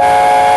Música